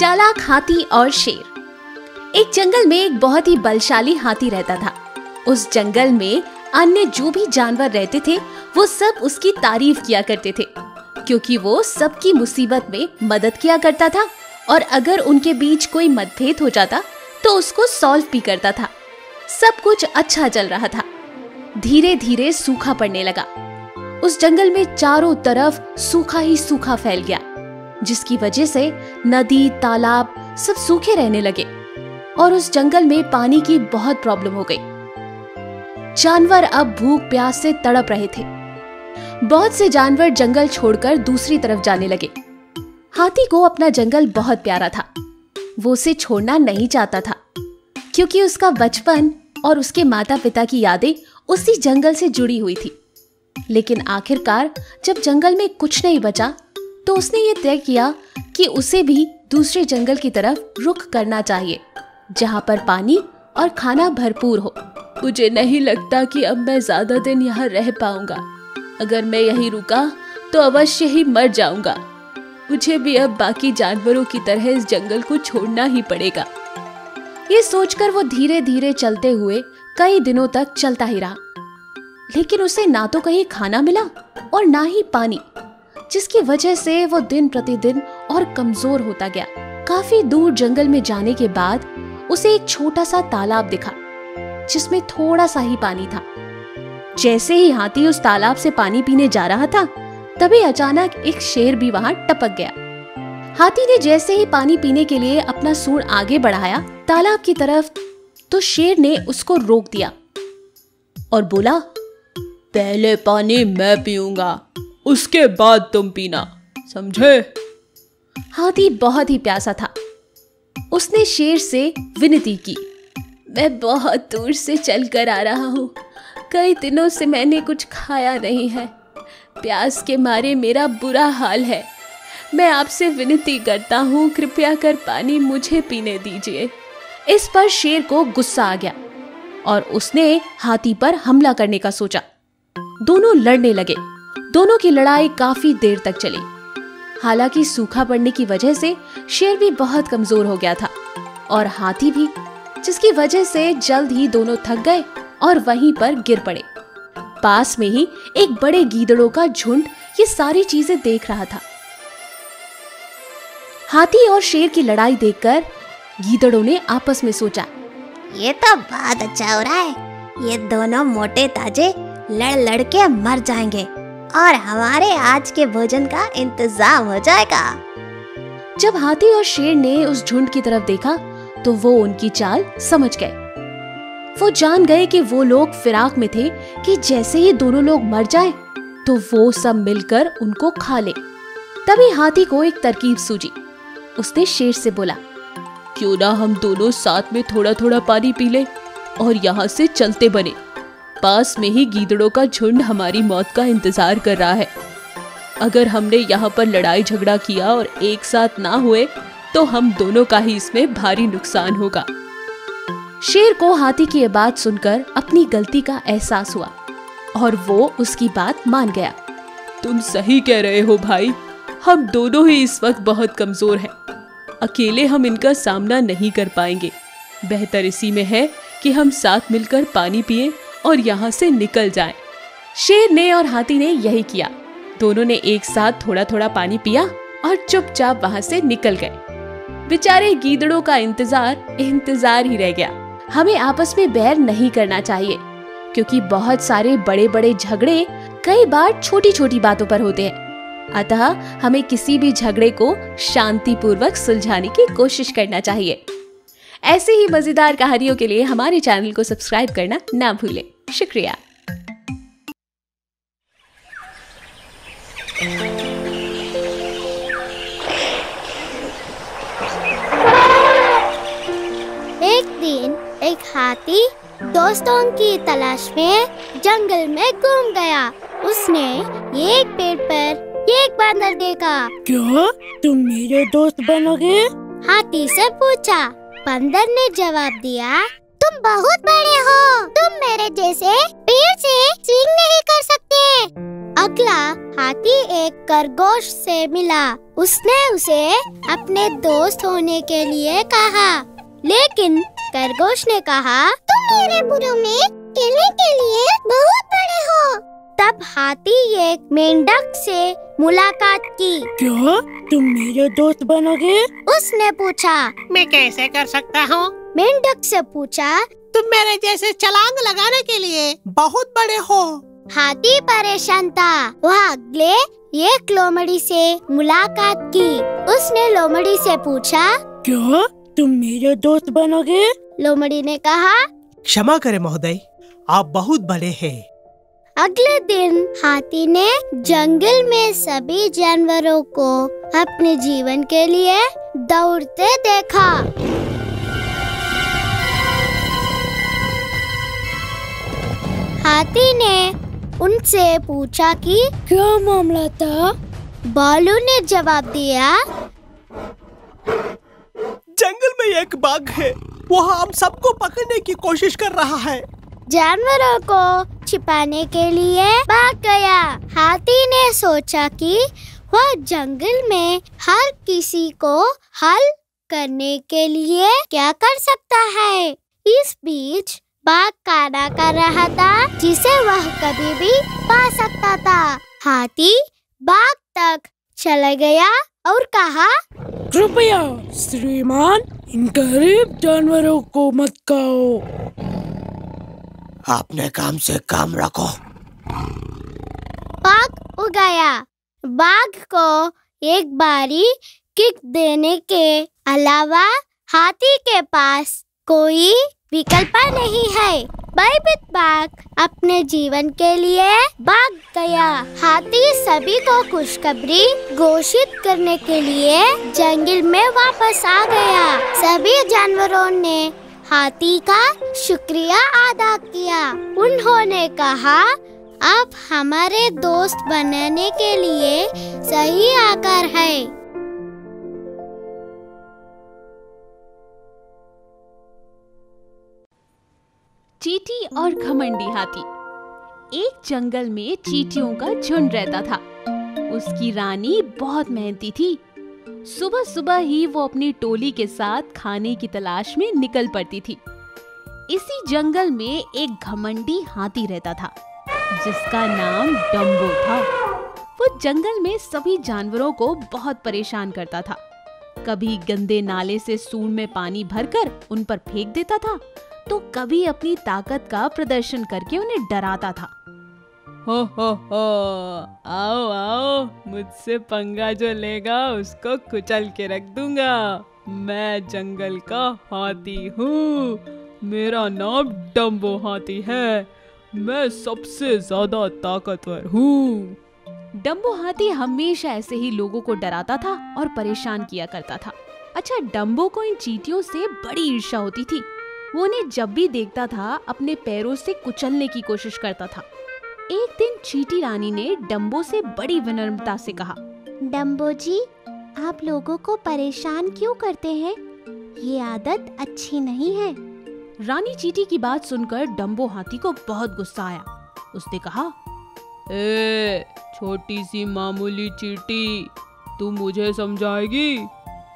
चालाक हाथी और शेर। एक जंगल में एक बहुत ही बलशाली हाथी रहता था। उस जंगल में अन्य जो भी जानवर रहते थे, वो सब उसकी तारीफ़ किया करते थे, क्योंकि वो सबकी मुसीबत में मदद किया करता था और अगर उनके बीच कोई मतभेद हो जाता तो उसको सॉल्व भी करता था। सब कुछ अच्छा चल रहा था। धीरे धीरे सूखा पड़ने लगा। उस जंगल में चारों तरफ़ सूखा ही सूखा फैल गया। जिसकी वजह से नदी, तालाब सब सूखे रहने लगे और उस जंगल में पानी की बहुत प्रॉब्लम हो गई। जानवर अब भूख, प्यास से तड़प रहे थे। बहुत से जानवर जंगल छोड़कर दूसरी तरफ़ जाने लगे। हाथी को अपना जंगल बहुत प्यारा था। वो उसे छोड़ना नहीं चाहता था, क्योंकि उसका बचपन और उसके माता पिता की यादें उसी जंगल से जुड़ी हुई थी। लेकिन आखिरकार जब जंगल में कुछ नहीं बचा तो उसने ये तय किया कि उसे भी दूसरे जंगल की तरफ़ रुख करना चाहिए, जहाँ पर पानी और खाना भरपूर हो। मुझे नहीं लगता कि अब मैं ज़्यादा दिन यहाँ रह पाऊँगा। अगर मैं यहीं रुका तो अवश्य ही मर जाऊँगा। मुझे भी अब बाकी जानवरों की तरह इस जंगल को छोड़ना ही पड़ेगा। ये सोचकर वो धीरे धीरे चलते हुए कई दिनों तक चलता ही रहा। लेकिन उसे ना तो कहीं खाना मिला और ना ही पानी। जिसकी वजह से वो दिन प्रतिदिन और कमज़ोर होता गया। काफ़ी दूर जंगल में जाने के बाद उसे एक छोटा सा तालाब दिखा, जिसमें थोड़ा सा ही पानी था। जैसे ही हाथी उस तालाब से पानी पीने जा रहा था, तभी अचानक एक शेर भी वहाँ टपक गया। हाथी ने जैसे ही पानी पीने के लिए अपना सूर आगे बढ़ाया, तालाब की तरफ़ तो शेर ने उसको रोक दिया और बोला, पहले पानी मैं पीऊँगा। उसके बाद तुम पीना, समझे? हाथी बहुत ही प्यासा था। उसने शेर से विनती की। मैं बहुत दूर से चलकर आ रहा हूँ। कई दिनों से मैंने कुछ खाया नहीं है। प्यास के मारे मेरा बुरा हाल है। मैं आपसे विनती करता हूँ, कृपया कर पानी मुझे पीने दीजिए। इस पर शेर को गुस्सा आ गया और उसने हाथी पर हमला करने का सोचा। दोनों लड़ने लगे। दोनों की लड़ाई काफ़ी देर तक चली। हालाँकि सूखा पड़ने की वजह से शेर भी बहुत कमज़ोर हो गया था और हाथी भी, जिसकी वजह से जल्द ही दोनों थक गए और वहीं पर गिर पड़े। पास में ही एक बड़े गीदड़ों का झुंड ये सारी चीज़ें देख रहा था। हाथी और शेर की लड़ाई देखकर गीदड़ों ने आपस में सोचा, ये तो बहुत अच्छा हो रहा है। ये दोनों मोटे ताजे लड़ लड़ के मर जाएँगे। और हमारे आज के भोजन का इंतज़ाम हो जाएगा। जब हाथी और शेर ने उस झुंड की तरफ़ देखा तो वो उनकी चाल समझ गए। वो जान गए कि वो लोग फिराक में थे कि जैसे ही दोनों लोग मर जाएँ, तो वो सब मिलकर उनको खा ले। तभी हाथी को एक तरकीब सूझी। उसने शेर से बोला क्यों ना हम दोनों साथ में थोड़ा थोड़ा पानी पी ले और यहाँ से चलते बने। पास में ही गीदड़ों का झुंड हमारी मौत का इंतज़ार कर रहा है। अगर हमने यहाँ पर लड़ाई झगड़ा किया और एक साथ ना हुए तो हम दोनों का ही इसमें भारी नुकसान होगा। शेर को हाथी की बात सुनकर अपनी गलती का एहसास हुआ और वो उसकी बात मान गया। तुम सही कह रहे हो भाई। हम दोनों ही इस वक्त बहुत कमज़ोर हैं। अकेले हम इनका सामना नहीं कर पाएँगे। बेहतर इसी में है कि हम साथ मिलकर पानी पिए और यहाँ से निकल जाए। शेर ने और हाथी ने यही किया। दोनों ने एक साथ थोड़ा थोड़ा पानी पिया और चुपचाप वहाँ से निकल गए। बेचारे गीदड़ों का इंतज़ार इंतज़ार ही रह गया। हमें आपस में बैर नहीं करना चाहिए, क्योंकि बहुत सारे बड़े बड़े झगड़े कई बार छोटी छोटी बातों पर होते हैं। अतः हमें किसी भी झगड़े को शांतिपूर्वक सुलझाने की कोशिश करना चाहिए। ऐसे ही मज़ेदार कहानियों के लिए हमारे चैनल को सब्सक्राइब करना ना भूलें। शुक्रिया। एक दिन एक हाथी दोस्तों की तलाश में जंगल में घूम गया। उसने एक पेड़ पर एक बंदर देखा। क्या? तुम मेरे दोस्त बनोगे? हाथी से पूछा बंदर ने जवाब दिया, तुम बहुत बड़े हो। तुम मेरे जैसे पेड़ से स्विंग नहीं कर सकते। अगला हाथी एक खरगोश से मिला। उसने उसे अपने दोस्त होने के लिए कहा। लेकिन खरगोश ने कहा, तुम मेरे बुरों में खेलने के लिए बहुत बड़े हो। तब हाथी एक मेंढक से मुलाकात की। क्या? तुम मेरे दोस्त बनोगे? उसने पूछा। मैं कैसे कर सकता हूँ? मेंढक से पूछा। तुम मेरे जैसे छलांग लगाने के लिए बहुत बड़े हो। हाथी परेशान था। वह अगले एक लोमड़ी से मुलाकात की। उसने लोमड़ी से पूछा। क्या? तुम मेरे दोस्त बनोगे? लोमड़ी ने कहा क्षमा करे महोदय आप बहुत बड़े हैं। अगले दिन हाथी ने जंगल में सभी जानवरों को अपने जीवन के लिए दौड़ते देखा। हाथी ने उनसे पूछा कि क्या मामला था? बालू ने जवाब दिया जंगल में एक बाघ है वो हम सबको पकड़ने की कोशिश कर रहा है। जानवरों को छिपाने के लिए भाग गया। हाथी ने सोचा कि वह जंगल में हर किसी को हल करने के लिए क्या कर सकता है? इस बीच बाघ काना कर रहा था जिसे वह कभी भी पा सकता था। हाथी बाघ तक चला गया और कहा, कृपया श्रीमान इन गरीब जानवरों को मत खाओ। अपने काम से काम रखो। बाघ उगाया। बाघ को एक बारी किक देने के अलावा हाथी के पास कोई विकल्प नहीं है। भयभीत बाघ अपने जीवन के लिए भाग गया। हाथी सभी को खुशखबरी घोषित करने के लिए जंगल में वापस आ गया। सभी जानवरों ने हाथी का शुक्रिया अदा किया। उन्होंने कहा आप हमारे दोस्त बनने के लिए सही आकार है। चीटी और घमंडी हाथी। एक जंगल में चीटियों का झुंड रहता था। उसकी रानी बहुत मेहनती थी। सुबह सुबह ही वो अपनी टोली के साथ खाने की तलाश में निकल पड़ती थी। इसी जंगल में एक घमंडी हाथी रहता था, जिसका नाम डम्बो था। वो जंगल में सभी जानवरों को बहुत परेशान करता था। कभी गंदे नाले से सूंड में पानी भरकर उन पर फेंक देता था तो कभी अपनी ताकत का प्रदर्शन करके उन्हें डराता था। हो हो हो। आओ आओ, मुझसे पंगा जो लेगा उसको कुचल के रख दूँगा। मैं जंगल का हाथी हूँ। मेरा नाम डम्बो हाथी है। मैं सबसे ज़्यादा ताकतवर हूँ। डम्बो हाथी हमेशा ऐसे ही लोगों को डराता था और परेशान किया करता था। अच्छा डम्बो को इन चीटियों से बड़ी ईर्ष्या होती थी। वो उन्हें जब भी देखता था, अपने पैरों से कुचलने की कोशिश करता था। एक दिन चीटी रानी ने डम्बो से बड़ी विनम्रता से कहा डम्बो जी आप लोगों को परेशान क्यों करते हैं? ये आदत अच्छी नहीं है। रानी चीटी की बात सुनकर डम्बो हाथी को बहुत गुस्सा आया। उसने कहा ए छोटी सी मामूली चीटी तू मुझे समझाएगी?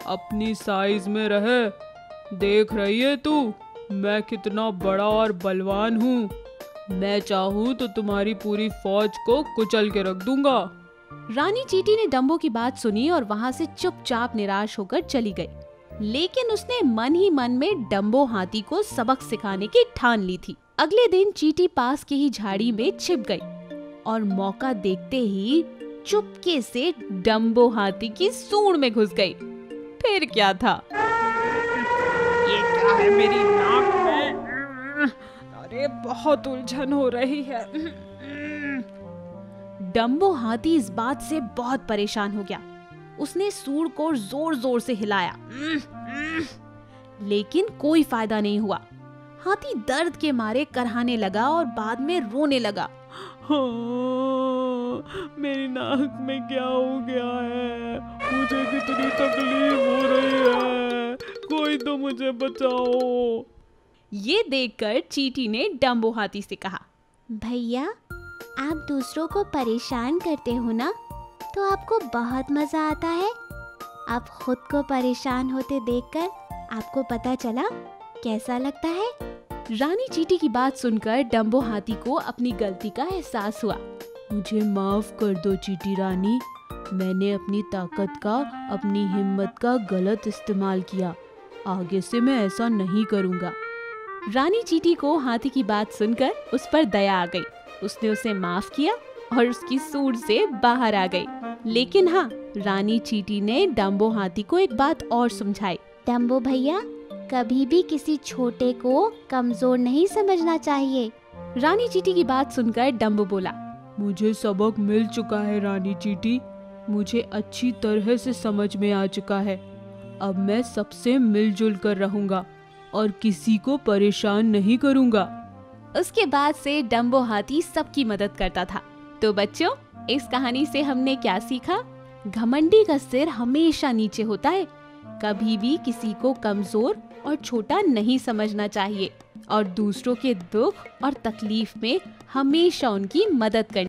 अपनी साइज़ में रहे देख रही है तू? मैं कितना बड़ा और बलवान हूँ। मैं चाहूँ तो तुम्हारी पूरी फौज को कुचल के रख दूँगा। रानी चीटी ने डम्बो की बात सुनी और वहाँ से चुपचाप निराश होकर चली गई। लेकिन उसने मन ही मन में डम्बो हाथी को सबक सिखाने की ठान ली थी। अगले दिन चीटी पास की ही झाड़ी में छिप गई और मौका देखते ही चुपके से डम्बो हाथी की सूंड में घुस गई। फिर क्या था? ये क्या है मेरी अरे बहुत उलझन हो रही है। डम्बो हाथी इस बात से बहुत परेशान हो गया। उसने सूर को ज़ोर ज़ोर से हिलाया। लेकिन कोई फ़ायदा नहीं हुआ। हाथी दर्द के मारे करहाने लगा और बाद में रोने लगा। हाँ, मेरी नाक में क्या हो गया है? मुझे कितनी तकलीफ़ हो रही है। कोई तो मुझे बचाओ। ये देखकर चीटी ने डम्बो हाथी से कहा भैया आप दूसरों को परेशान करते हो ना तो आपको बहुत मज़ा आता है। आप खुद को परेशान होते देखकर आपको पता चला कैसा लगता है। रानी चीटी की बात सुनकर डम्बो हाथी को अपनी गलती का एहसास हुआ। मुझे माफ़ कर दो चीटी रानी। मैंने अपनी ताकत का अपनी हिम्मत का गलत इस्तेमाल किया। आगे से मैं ऐसा नहीं करूँगा। रानी चीटी को हाथी की बात सुनकर उस पर दया आ गई। उसने उसे माफ़ किया और उसकी सूट से बाहर आ गई। लेकिन हाँ रानी चीटी ने डम्बो हाथी को एक बात और समझाई। डम्बो भैया कभी भी किसी छोटे को कमज़ोर नहीं समझना चाहिए। रानी चीटी की बात सुनकर डम्बो बोला मुझे सबक मिल चुका है रानी चीटी। मुझे अच्छी तरह से समझ में आ चुका है। अब मैं सबसे मिलजुल कर रहूँगा। और किसी को परेशान नहीं करूँगा। उसके बाद से डम्बो हाथी सबकी मदद करता था। तो बच्चों, इस कहानी से हमने क्या सीखा? घमंडी का सिर हमेशा नीचे होता है। कभी भी किसी को कमज़ोर और छोटा नहीं समझना चाहिए और दूसरों के दुख और तकलीफ़ में हमेशा उनकी मदद करनी